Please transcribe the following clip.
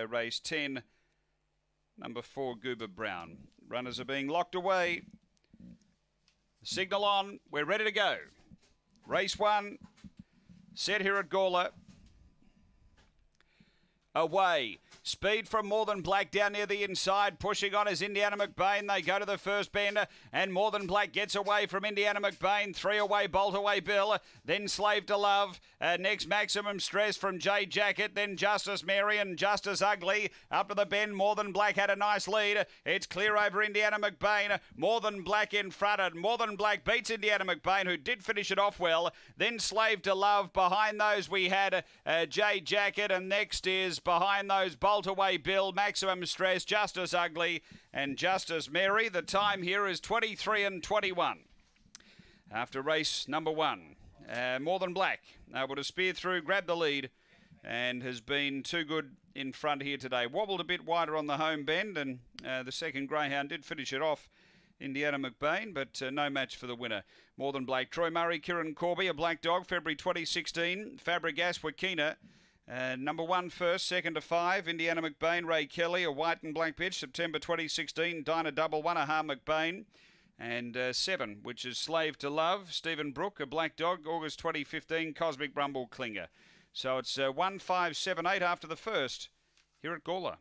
Uh, race 10, number 4, Goober Brown. Runners are being locked away. Signal on. We're ready to go. Race 1, set here at Gawler. Away. Speed from More Than Black down near the inside. Pushing on is Indiana McBain. They go to the first bend, and More Than Black gets away from Indiana McBain. Three away, Bolt away, Bill. Then Slave to Love. Uh, next, Maximum Stress from J Jacket. Then Justice Mary and Justice Ugly. Up to the bend, More Than Black had a nice lead. It's clear over Indiana McBain. More Than Black in front. And More Than Black beats Indiana McBain, who did finish it off well. Then Slave to Love. Behind those, we had uh, J Jacket. And next is behind those, Bolt away Bill, maximum stress, Justice Ugly and Justice Mary. The time here is 23 and 21. After race number one, uh, More Than Black able to spear through, grab the lead and has been too good in front here today. Wobbled a bit wider on the home bend and uh, the second greyhound did finish it off. Indiana McBain, but uh, no match for the winner. More than Blake. Troy Murray, Kieran Corby, a black dog, February 2016. Fabregas, Wakina, uh, number one first, second to five, Indiana McBain, Ray Kelly, a white and black pitch, September 2016, Dyna Double, one, Aha McBain. And uh, seven, which is Slave to Love, Stephen Brook, a black dog, August 2015, Cosmic Rumble Klinger. So it's uh, one, five, seven, eight after the first here at Gawler.